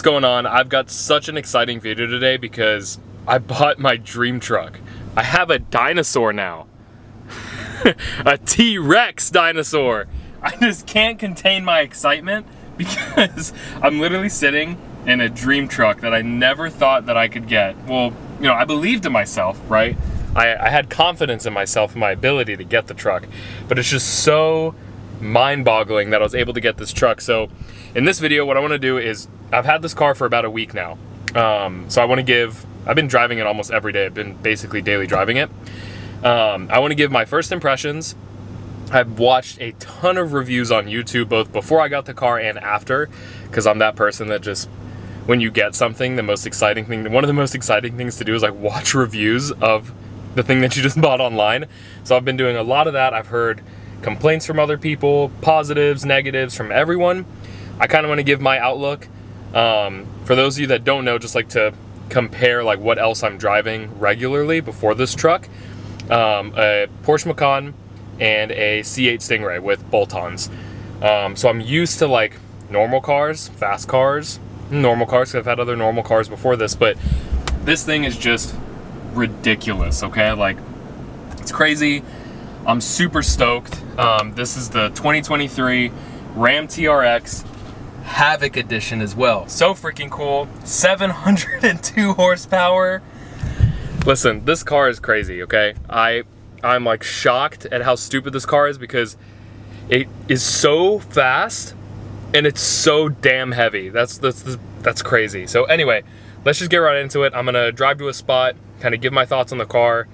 What's going on? I've got such an exciting video today because I bought my dream truck. I have a dinosaur now. a T-Rex dinosaur. I just can't contain my excitement because I'm literally sitting in a dream truck that I never thought that I could get. Well, you know, I believed in myself, right? I, I had confidence in myself and my ability to get the truck, but it's just so mind-boggling that I was able to get this truck. So in this video, what I wanna do is, I've had this car for about a week now. Um, so I wanna give, I've been driving it almost every day. I've been basically daily driving it. Um, I wanna give my first impressions. I've watched a ton of reviews on YouTube, both before I got the car and after, because I'm that person that just, when you get something, the most exciting thing, one of the most exciting things to do is like watch reviews of the thing that you just bought online. So I've been doing a lot of that. I've heard complaints from other people, positives, negatives from everyone. I kind of want to give my outlook. Um, for those of you that don't know, just like to compare like what else I'm driving regularly before this truck. Um, a Porsche Macan and a C8 Stingray with bolt-ons. Um, so I'm used to like normal cars, fast cars, normal cars, I've had other normal cars before this, but this thing is just ridiculous, okay? Like, it's crazy. I'm super stoked. Um, this is the 2023 Ram TRX Havoc Edition as well. So freaking cool. 702 horsepower. Listen, this car is crazy, okay? I, I'm like shocked at how stupid this car is because it is so fast and it's so damn heavy. That's, that's, that's crazy. So anyway, let's just get right into it. I'm gonna drive to a spot, kind of give my thoughts on the car.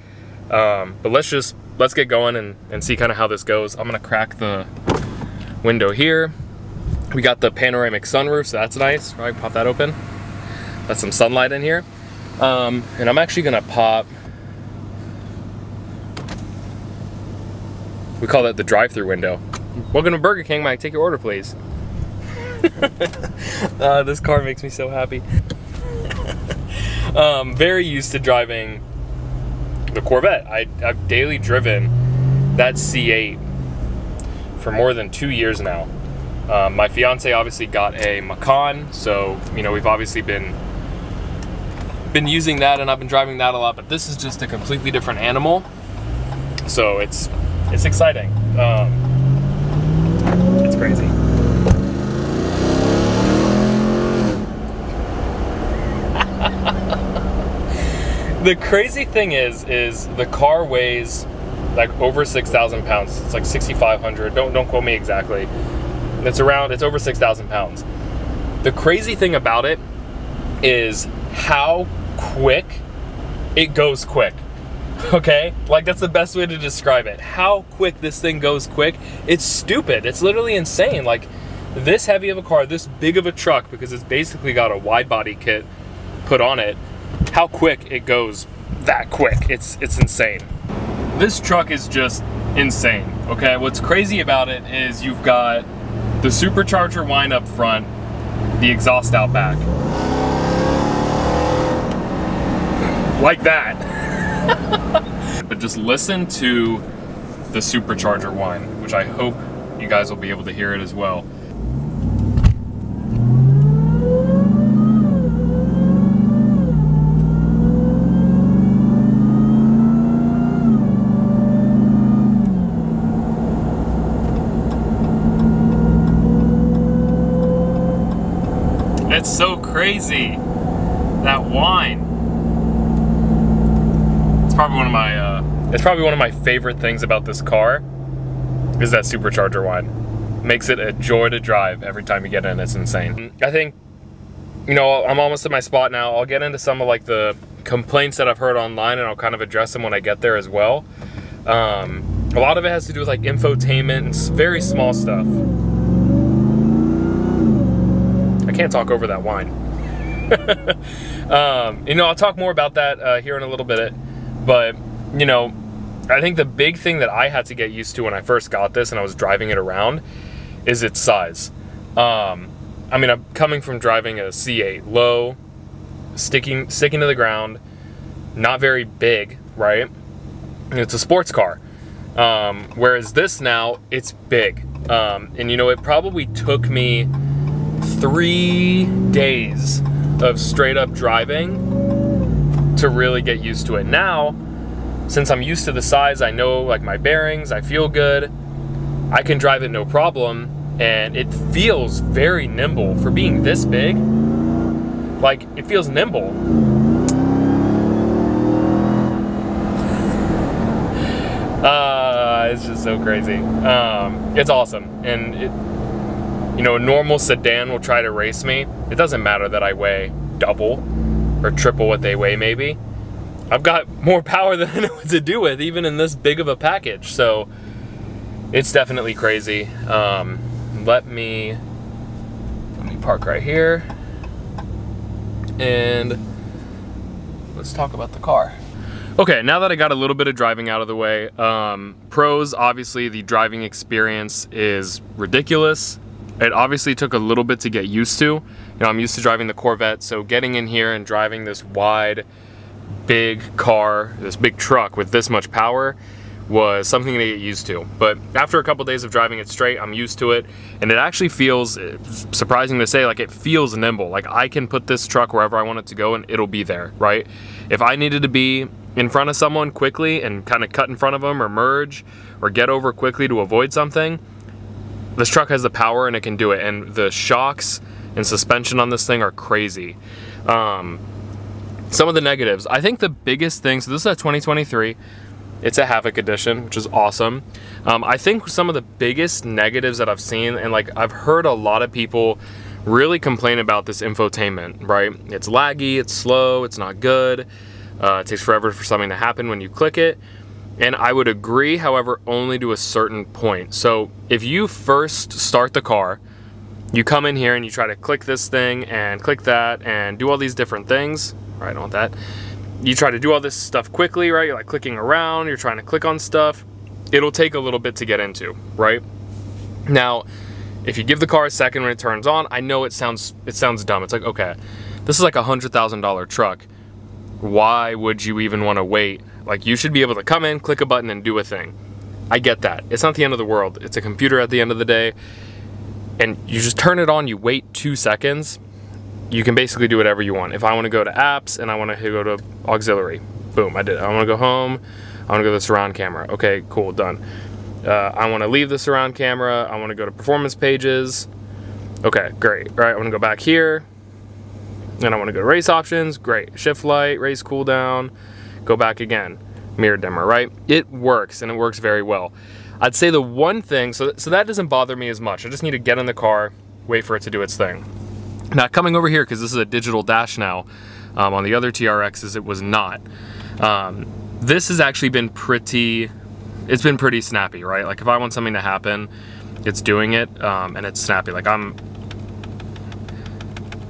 Um, but let's just let's get going and, and see kind of how this goes. I'm gonna crack the window here. We got the panoramic sunroof, so that's nice, right? Pop that open. Let some sunlight in here. Um, and I'm actually gonna pop, we call that the drive-through window. Welcome to Burger King, Mike, take your order, please. uh, this car makes me so happy. um, very used to driving the Corvette. I, I've daily driven that C8 for more than two years now. Um, my fiance obviously got a Macan, so you know we've obviously been been using that, and I've been driving that a lot. But this is just a completely different animal, so it's it's exciting. Um, it's crazy. The crazy thing is, is the car weighs like over 6,000 pounds. It's like 6,500. Don't, don't quote me exactly. It's around, it's over 6,000 pounds. The crazy thing about it is how quick it goes quick. Okay? Like that's the best way to describe it. How quick this thing goes quick. It's stupid. It's literally insane. Like this heavy of a car, this big of a truck, because it's basically got a wide body kit put on it, how quick it goes that quick. It's, it's insane. This truck is just insane, okay? What's crazy about it is you've got the supercharger wind up front, the exhaust out back. Like that. but just listen to the supercharger whine, which I hope you guys will be able to hear it as well. It's so crazy. That whine. It's probably one of my uh, it's probably one of my favorite things about this car is that supercharger whine. Makes it a joy to drive every time you get in. It's insane. I think you know, I'm almost at my spot now. I'll get into some of like the complaints that I've heard online and I'll kind of address them when I get there as well. Um, a lot of it has to do with like infotainment and very small stuff I can't talk over that whine. um, you know, I'll talk more about that uh, here in a little bit, but you know, I think the big thing that I had to get used to when I first got this and I was driving it around is its size. Um, I mean, I'm coming from driving a C8, low, sticking sticking to the ground, not very big, right? It's a sports car. Um, whereas this now, it's big. Um, and you know, it probably took me three days of straight up driving to really get used to it. Now, since I'm used to the size, I know like my bearings, I feel good, I can drive it no problem, and it feels very nimble for being this big. Like, it feels nimble. Uh, it's just so crazy. Um, it's awesome, and it, you know, a normal sedan will try to race me. It doesn't matter that I weigh double or triple what they weigh, maybe. I've got more power than I know what to do with, even in this big of a package. So it's definitely crazy. Um, let me let me park right here, and let's talk about the car. Okay, now that I got a little bit of driving out of the way, um, pros, obviously the driving experience is ridiculous. It obviously took a little bit to get used to. You know, I'm used to driving the Corvette, so getting in here and driving this wide, big car, this big truck with this much power was something to get used to. But after a couple days of driving it straight, I'm used to it. And it actually feels, surprising to say, like it feels nimble. Like I can put this truck wherever I want it to go and it'll be there, right? If I needed to be in front of someone quickly and kind of cut in front of them or merge or get over quickly to avoid something, this truck has the power and it can do it. And the shocks and suspension on this thing are crazy. Um, some of the negatives. I think the biggest thing, so this is a 2023, it's a Havoc edition, which is awesome. Um, I think some of the biggest negatives that I've seen, and like I've heard a lot of people really complain about this infotainment, right? It's laggy, it's slow, it's not good. Uh, it takes forever for something to happen when you click it. And I would agree, however, only to a certain point. So if you first start the car, you come in here and you try to click this thing and click that and do all these different things. Right, I don't want that. You try to do all this stuff quickly, right? You're like clicking around, you're trying to click on stuff. It'll take a little bit to get into, right? Now, if you give the car a second when it turns on, I know it sounds it sounds dumb. It's like, okay, this is like a hundred thousand dollar truck why would you even want to wait? Like you should be able to come in, click a button and do a thing. I get that. It's not the end of the world. It's a computer at the end of the day. And you just turn it on, you wait two seconds, you can basically do whatever you want. If I want to go to apps and I want to go to auxiliary, boom, I did. it. I want to go home, I want to go to the surround camera. Okay, cool, done. Uh, I want to leave the surround camera, I want to go to performance pages. Okay, great. All right, I want to go back here. Then I want to go to race options, great. Shift light, race cooldown, go back again. Mirror dimmer, right? It works and it works very well. I'd say the one thing, so, so that doesn't bother me as much. I just need to get in the car, wait for it to do its thing. Now coming over here, because this is a digital dash now, um, on the other TRXs it was not. Um, this has actually been pretty, it's been pretty snappy, right? Like if I want something to happen, it's doing it um, and it's snappy. Like I'm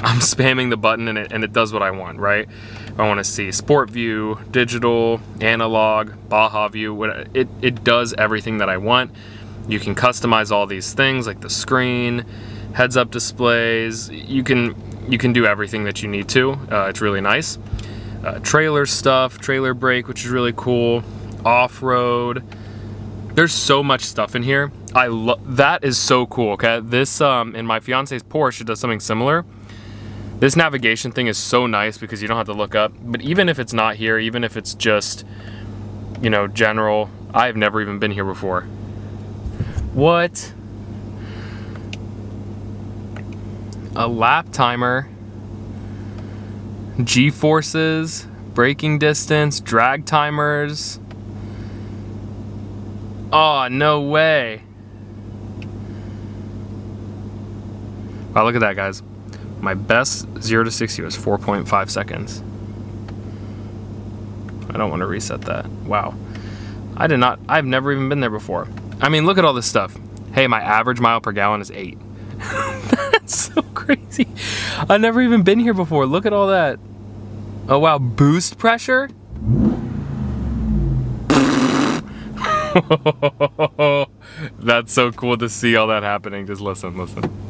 I'm spamming the button and it, and it does what I want, right? I want to see sport view, digital, analog, Baja view, it, it does everything that I want. You can customize all these things like the screen, heads up displays. You can, you can do everything that you need to. Uh, it's really nice. Uh, trailer stuff, trailer brake, which is really cool. Off-road. There's so much stuff in here. I love that is so cool. Okay, this um, in my fiance's Porsche it does something similar. This navigation thing is so nice because you don't have to look up. But even if it's not here, even if it's just, you know, general, I've never even been here before. What? A lap timer. G-forces, braking distance, drag timers. Oh, no way. Wow, look at that, guys. My best 0 to 60 was 4.5 seconds. I don't want to reset that. Wow. I did not, I've never even been there before. I mean, look at all this stuff. Hey, my average mile per gallon is 8. That's so crazy. I've never even been here before. Look at all that. Oh wow, boost pressure? That's so cool to see all that happening. Just listen, listen.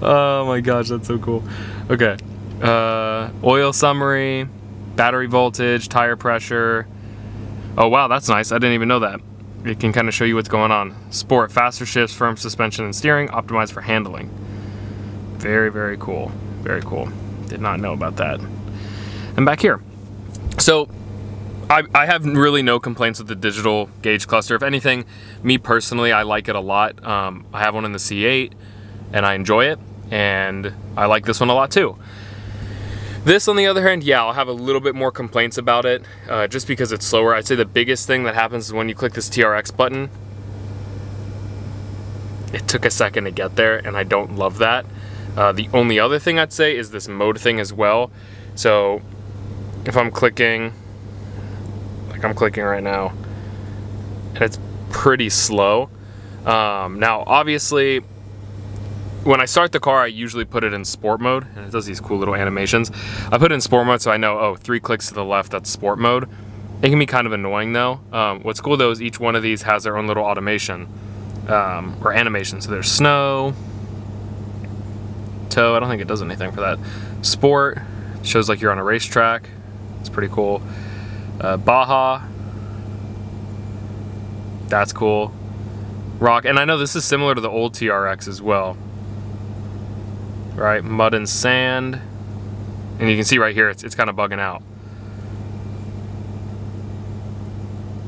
oh my gosh, that's so cool. Okay. Uh, oil summary, battery voltage, tire pressure. Oh wow, that's nice. I didn't even know that. it can kind of show you what's going on. Sport, faster shifts, firm suspension and steering, optimized for handling. Very, very cool. Very cool. Did not know about that. And back here. So I, I have really no complaints with the digital gauge cluster. If anything, me personally, I like it a lot. Um, I have one in the C8 and I enjoy it. And I like this one a lot too. This, on the other hand, yeah, I'll have a little bit more complaints about it uh, just because it's slower. I'd say the biggest thing that happens is when you click this TRX button, it took a second to get there and I don't love that. Uh, the only other thing I'd say is this mode thing as well. So if I'm clicking, like I'm clicking right now, and it's pretty slow. Um, now, obviously, when I start the car, I usually put it in sport mode, and it does these cool little animations. I put it in sport mode so I know, oh, three clicks to the left, that's sport mode. It can be kind of annoying though. Um, what's cool though is each one of these has their own little automation, um, or animation. So there's snow, tow, I don't think it does anything for that. Sport, shows like you're on a racetrack. It's pretty cool. Uh, Baja, that's cool. Rock, and I know this is similar to the old TRX as well right? Mud and sand. And you can see right here, it's, it's kind of bugging out.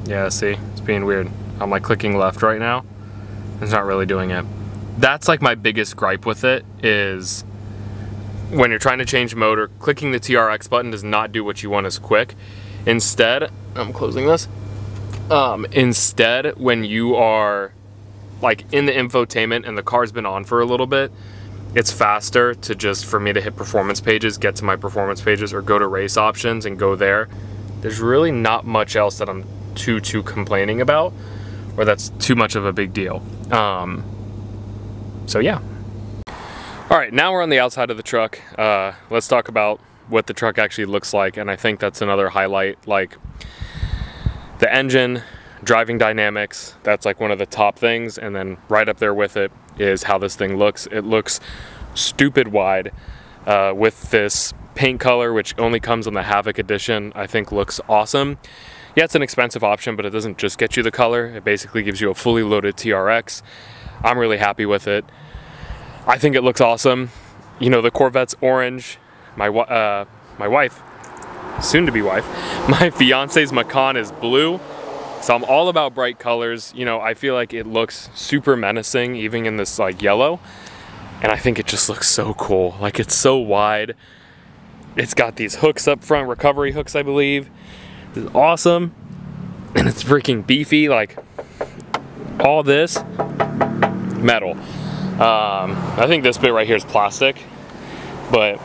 Yeah, see, it's being weird. I'm like clicking left right now. It's not really doing it. That's like my biggest gripe with it is when you're trying to change motor, clicking the TRX button does not do what you want as quick. Instead, I'm closing this. Um, instead, when you are like in the infotainment and the car's been on for a little bit, it's faster to just for me to hit performance pages, get to my performance pages or go to race options and go there. There's really not much else that I'm too, too complaining about or that's too much of a big deal. Um, so yeah. All right, now we're on the outside of the truck. Uh, let's talk about what the truck actually looks like. And I think that's another highlight, like the engine, driving dynamics, that's like one of the top things. And then right up there with it is how this thing looks. It looks stupid wide uh, with this paint color, which only comes on the Havoc edition, I think looks awesome. Yeah, it's an expensive option, but it doesn't just get you the color. It basically gives you a fully loaded TRX. I'm really happy with it. I think it looks awesome. You know, the Corvette's orange. My, uh, my wife, soon to be wife, my fiance's Macan is blue. So I'm all about bright colors. You know, I feel like it looks super menacing, even in this like yellow. And I think it just looks so cool. Like it's so wide. It's got these hooks up front, recovery hooks, I believe. It's awesome. And it's freaking beefy, like all this metal. Um, I think this bit right here is plastic, but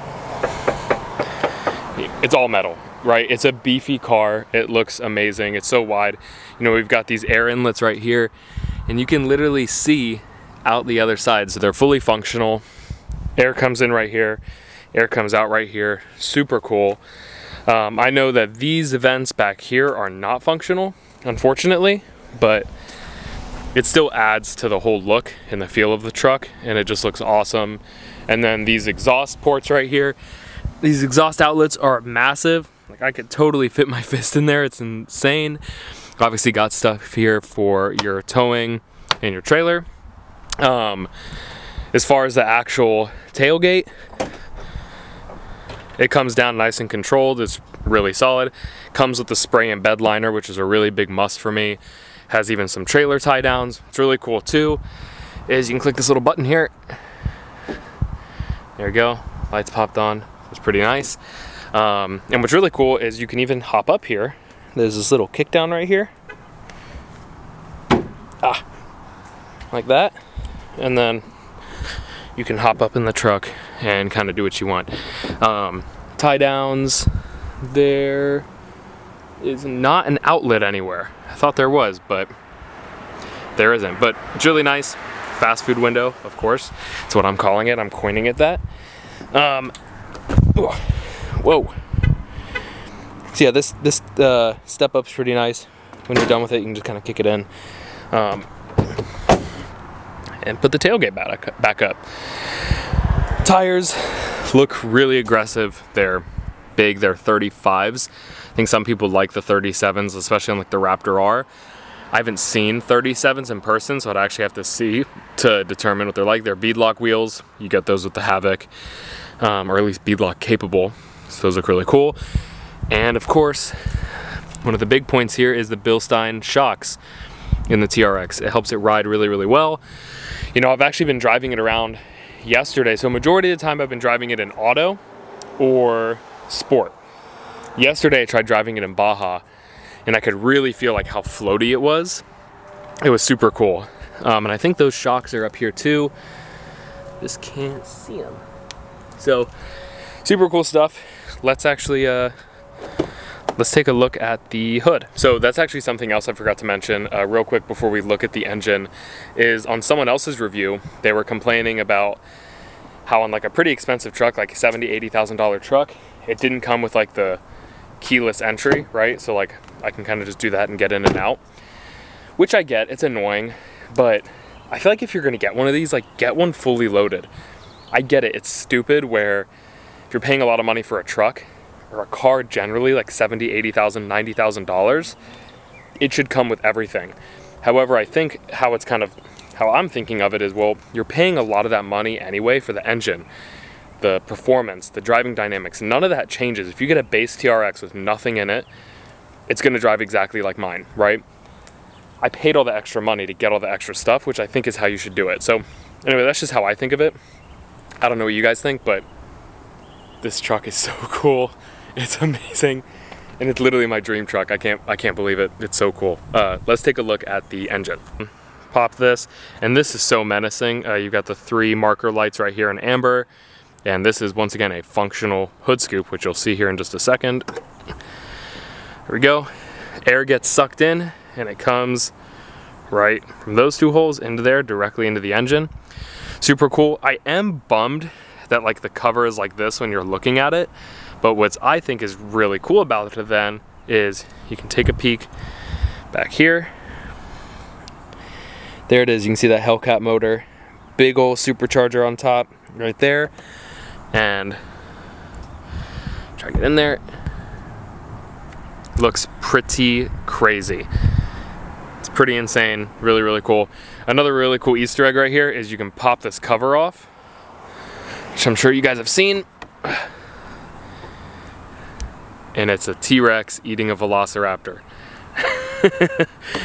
it's all metal right? It's a beefy car. It looks amazing. It's so wide. You know, we've got these air inlets right here and you can literally see out the other side. So they're fully functional. Air comes in right here. Air comes out right here. Super cool. Um, I know that these vents back here are not functional, unfortunately, but it still adds to the whole look and the feel of the truck and it just looks awesome. And then these exhaust ports right here, these exhaust outlets are massive. Like I could totally fit my fist in there. It's insane. Obviously got stuff here for your towing and your trailer. Um, as far as the actual tailgate, it comes down nice and controlled. It's really solid. Comes with the spray and bed liner, which is a really big must for me. Has even some trailer tie downs. It's really cool too. Is you can click this little button here. There we go. Lights popped on. It's pretty nice. Um, and what's really cool is you can even hop up here. There's this little kick down right here. Ah, like that. And then you can hop up in the truck and kind of do what you want. Um, tie downs, there is not an outlet anywhere. I thought there was, but there isn't. But it's really nice. Fast food window, of course. That's what I'm calling it. I'm coining it that. Um, Whoa. So yeah, this this uh, step up's pretty nice. When you're done with it, you can just kind of kick it in. Um, and put the tailgate back, back up. Tires look really aggressive. They're big, they're 35s. I think some people like the 37s, especially on like the Raptor R. I haven't seen 37s in person, so I'd actually have to see to determine what they're like. They're beadlock wheels. You get those with the Havoc, um, or at least beadlock capable. Those look really cool. And of course, one of the big points here is the Bilstein shocks in the TRX. It helps it ride really, really well. You know, I've actually been driving it around yesterday. So majority of the time I've been driving it in auto or sport. Yesterday I tried driving it in Baja and I could really feel like how floaty it was. It was super cool. Um, and I think those shocks are up here too. Just can't see them. So super cool stuff. Let's actually uh, let's take a look at the hood. So that's actually something else I forgot to mention uh, real quick before we look at the engine is on someone else's review, they were complaining about how on like a pretty expensive truck, like $70,000, $80,000 truck, it didn't come with like the keyless entry, right? So like I can kind of just do that and get in and out, which I get, it's annoying, but I feel like if you're gonna get one of these, like get one fully loaded. I get it, it's stupid where if you're paying a lot of money for a truck or a car generally, like 70, 80,000, 90,000 dollars, it should come with everything. However, I think how it's kind of, how I'm thinking of it is, well, you're paying a lot of that money anyway for the engine, the performance, the driving dynamics. None of that changes. If you get a base TRX with nothing in it, it's gonna drive exactly like mine, right? I paid all the extra money to get all the extra stuff, which I think is how you should do it. So anyway, that's just how I think of it. I don't know what you guys think, but this truck is so cool. It's amazing. And it's literally my dream truck. I can't I can't believe it. It's so cool. Uh, let's take a look at the engine. Pop this, and this is so menacing. Uh, you've got the three marker lights right here in amber, and this is once again a functional hood scoop, which you'll see here in just a second. There we go. Air gets sucked in, and it comes right from those two holes into there, directly into the engine. Super cool. I am bummed that like the cover is like this when you're looking at it. But what I think is really cool about it then is you can take a peek back here. There it is, you can see that Hellcat motor. Big old supercharger on top right there. And try to get in there. Looks pretty crazy. It's pretty insane, really, really cool. Another really cool Easter egg right here is you can pop this cover off, which I'm sure you guys have seen and it's a T-Rex eating a Velociraptor.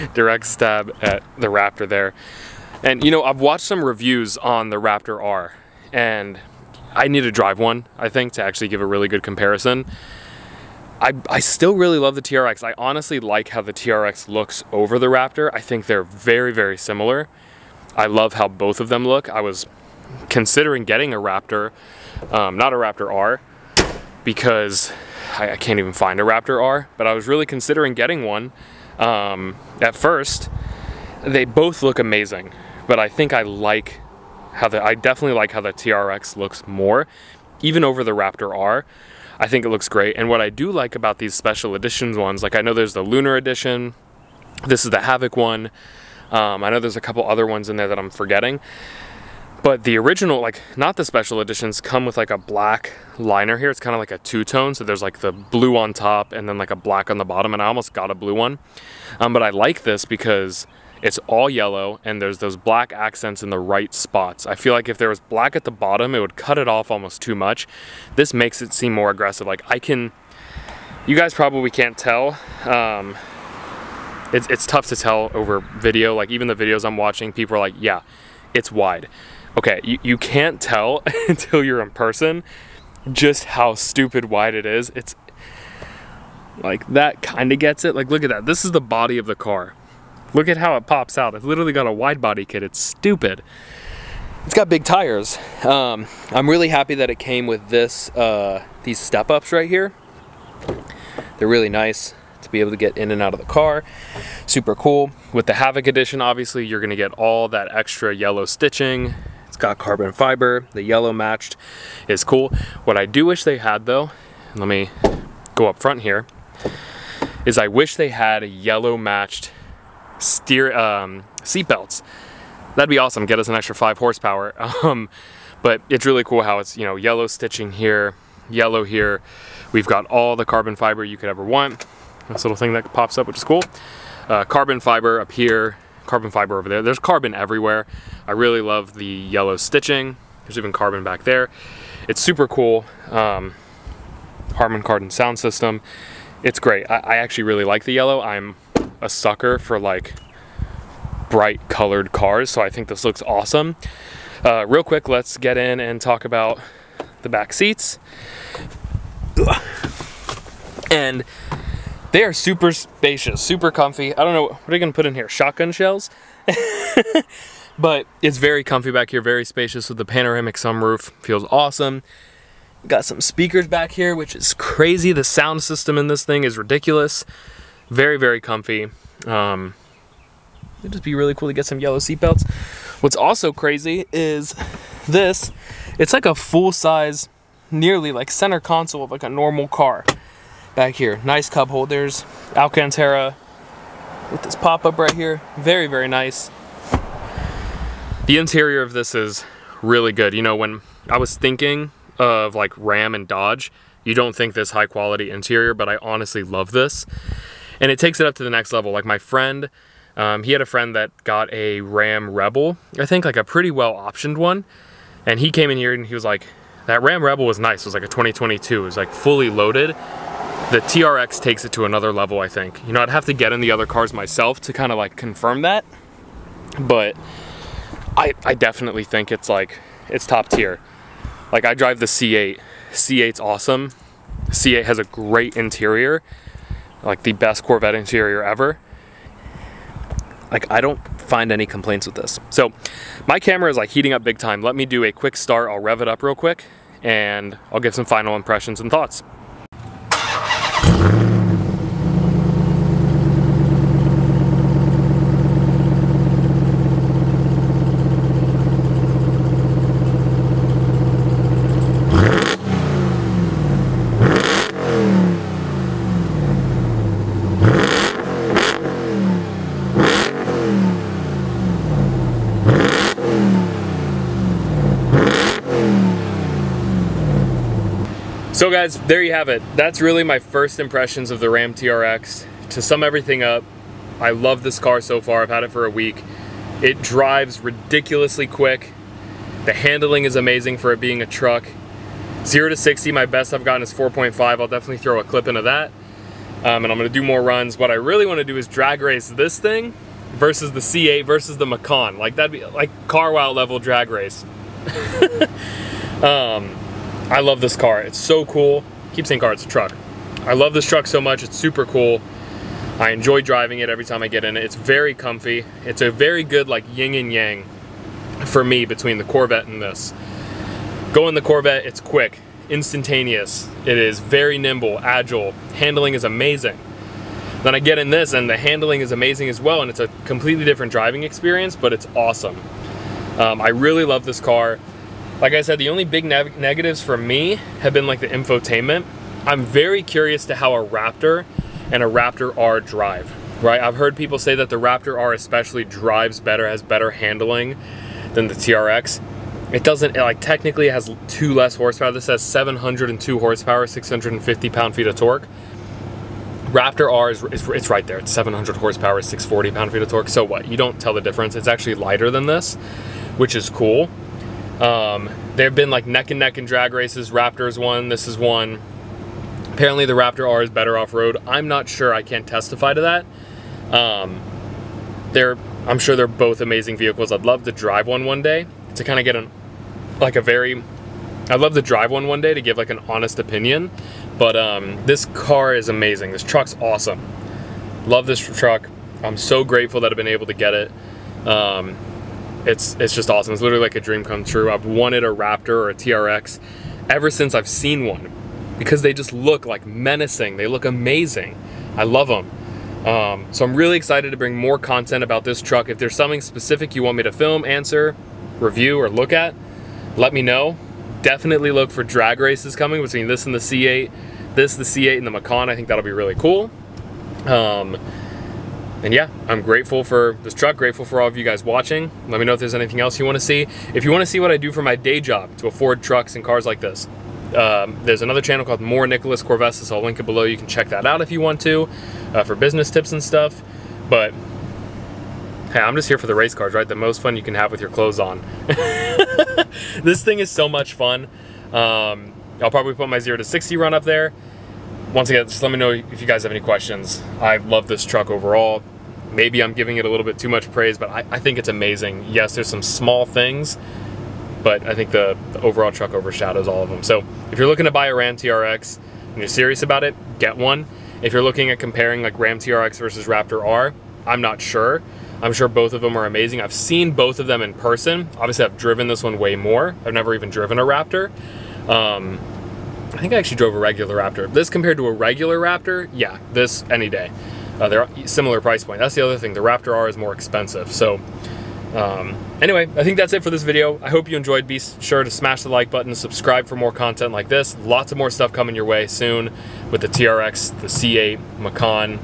Direct stab at the Raptor there. And you know, I've watched some reviews on the Raptor R and I need to drive one, I think, to actually give a really good comparison. I, I still really love the TRX. I honestly like how the TRX looks over the Raptor. I think they're very, very similar. I love how both of them look. I was considering getting a Raptor, um, not a Raptor R, because I, I, can't even find a Raptor R, but I was really considering getting one um, at first. They both look amazing, but I think I like how the, I definitely like how the TRX looks more, even over the Raptor R. I think it looks great. And what I do like about these special editions ones, like I know there's the Lunar Edition, this is the Havoc one, um, I know there's a couple other ones in there that I'm forgetting. But the original, like not the special editions, come with like a black liner here. It's kind of like a two-tone. So there's like the blue on top and then like a black on the bottom. And I almost got a blue one. Um, but I like this because it's all yellow and there's those black accents in the right spots. I feel like if there was black at the bottom, it would cut it off almost too much. This makes it seem more aggressive. Like I can, you guys probably can't tell. Um, it's, it's tough to tell over video. Like even the videos I'm watching, people are like, yeah, it's wide okay, you, you can't tell until you're in person just how stupid wide it is. It's like that kind of gets it. Like look at that. This is the body of the car. Look at how it pops out. It's literally got a wide body kit. It's stupid. It's got big tires. Um, I'm really happy that it came with this, uh, these step ups right here. They're really nice to be able to get in and out of the car. Super cool. With the Havoc edition, obviously, you're gonna get all that extra yellow stitching got carbon fiber. The yellow matched is cool. What I do wish they had though, let me go up front here, is I wish they had a yellow matched steer um, seat belts. That'd be awesome. Get us an extra five horsepower. Um, but it's really cool how it's you know yellow stitching here, yellow here. We've got all the carbon fiber you could ever want. This little thing that pops up, which is cool. Uh, carbon fiber up here, carbon fiber over there. There's carbon everywhere. I really love the yellow stitching. There's even carbon back there. It's super cool. Um, Harman Kardon sound system. It's great. I, I actually really like the yellow. I'm a sucker for like bright colored cars, so I think this looks awesome. Uh, real quick, let's get in and talk about the back seats. And they are super spacious, super comfy. I don't know, what are you gonna put in here? Shotgun shells? but it's very comfy back here, very spacious with the panoramic sunroof. Feels awesome. Got some speakers back here, which is crazy. The sound system in this thing is ridiculous. Very, very comfy. Um, it'd just be really cool to get some yellow seatbelts. What's also crazy is this. It's like a full-size, nearly like center console of like a normal car back here. Nice cup holders, Alcantara with this pop-up right here. Very, very nice. The interior of this is really good. You know, when I was thinking of like Ram and Dodge, you don't think this high quality interior, but I honestly love this. And it takes it up to the next level. Like my friend, um, he had a friend that got a Ram Rebel, I think like a pretty well optioned one. And he came in here and he was like, that Ram Rebel was nice. It was like a 2022. It was like fully loaded. The TRX takes it to another level, I think. You know, I'd have to get in the other cars myself to kind of like confirm that. But I, I definitely think it's like, it's top tier. Like I drive the C8. C8's awesome. C8 has a great interior, like the best Corvette interior ever. Like I don't find any complaints with this. So my camera is like heating up big time. Let me do a quick start. I'll rev it up real quick and I'll give some final impressions and thoughts. So guys, there you have it. That's really my first impressions of the Ram TRX. To sum everything up, I love this car so far. I've had it for a week. It drives ridiculously quick. The handling is amazing for it being a truck. 0 to 60, my best I've gotten is 4.5. I'll definitely throw a clip into that. Um, and I'm gonna do more runs. What I really wanna do is drag race this thing versus the C8 versus the Macan. Like that'd be like Carwow level drag race. um, I love this car. It's so cool. I keep saying car, it's a truck. I love this truck so much. It's super cool. I enjoy driving it every time I get in it. It's very comfy. It's a very good like yin and yang for me between the Corvette and this. Go in the Corvette, it's quick, instantaneous. It is very nimble, agile. Handling is amazing. Then I get in this and the handling is amazing as well and it's a completely different driving experience, but it's awesome. Um, I really love this car. Like I said, the only big ne negatives for me have been like the infotainment. I'm very curious to how a Raptor and a Raptor R drive, right? I've heard people say that the Raptor R especially drives better, has better handling than the TRX. It doesn't, like technically it has two less horsepower. This has 702 horsepower, 650 pound-feet of torque. Raptor R is, is, it's right there. It's 700 horsepower, 640 pound-feet of torque. So what? You don't tell the difference. It's actually lighter than this, which is cool. Um, they've been like neck and neck in drag races. Raptors won, this is one. Apparently the Raptor R is better off-road. I'm not sure, I can't testify to that. Um, they're, I'm sure they're both amazing vehicles. I'd love to drive one one day to kind of get an, like a very, I'd love to drive one one day to give like an honest opinion. But um, this car is amazing. This truck's awesome. Love this truck. I'm so grateful that I've been able to get it. Um, it's it's just awesome. It's literally like a dream come true. I've wanted a Raptor or a TRX ever since I've seen one because they just look like menacing. They look amazing. I love them. Um, so I'm really excited to bring more content about this truck. If there's something specific you want me to film, answer, review, or look at, let me know. Definitely look for drag races coming between this and the C8. This, the C8, and the Macan. I think that'll be really cool. Um, and yeah, I'm grateful for this truck, grateful for all of you guys watching. Let me know if there's anything else you want to see. If you want to see what I do for my day job to afford trucks and cars like this, um, there's another channel called More Nicolas Korvessis. I'll link it below. You can check that out if you want to uh, for business tips and stuff. But hey, I'm just here for the race cars, right? The most fun you can have with your clothes on. this thing is so much fun. Um, I'll probably put my 0 to 60 run up there. Once again, just let me know if you guys have any questions. I love this truck overall. Maybe I'm giving it a little bit too much praise, but I, I think it's amazing. Yes, there's some small things, but I think the, the, overall truck overshadows all of them. So if you're looking to buy a Ram TRX and you're serious about it, get one. If you're looking at comparing like Ram TRX versus Raptor R, I'm not sure. I'm sure both of them are amazing. I've seen both of them in person. Obviously, I've driven this one way more. I've never even driven a Raptor. Um, I think I actually drove a regular Raptor. This compared to a regular Raptor, yeah, this any day. Uh, they're similar price point. That's the other thing. The Raptor R is more expensive. So um, anyway, I think that's it for this video. I hope you enjoyed. Be sure to smash the like button, subscribe for more content like this. Lots of more stuff coming your way soon with the TRX, the C8, Macan,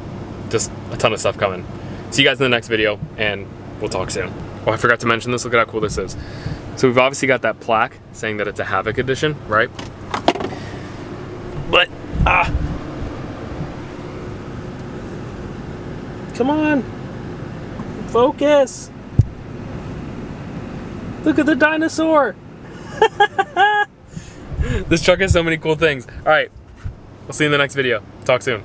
just a ton of stuff coming. See you guys in the next video, and we'll talk soon. Oh, I forgot to mention this. Look at how cool this is. So we've obviously got that plaque saying that it's a Havoc edition, right? But, ah. Come on. Focus. Look at the dinosaur. this truck has so many cool things. All right, we'll see you in the next video. Talk soon.